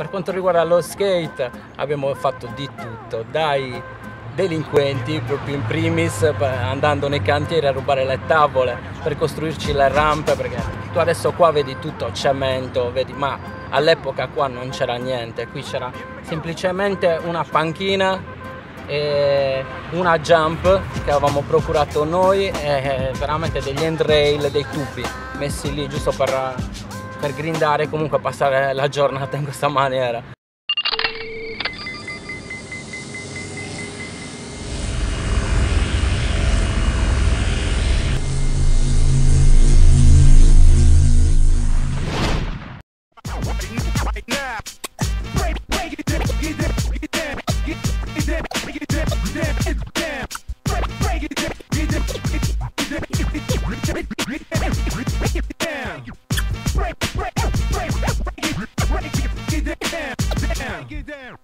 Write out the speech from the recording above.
Per quanto riguarda lo skate abbiamo fatto di tutto, dai delinquenti proprio in primis andando nei cantieri a rubare le tavole per costruirci le rampe perché tu adesso qua vedi tutto cemento, vedi, ma all'epoca qua non c'era niente, qui c'era semplicemente una panchina e una jump che avevamo procurato noi e veramente degli handrail, dei tubi messi lì giusto per, per grindare e comunque passare la giornata in questa maniera. Take it down.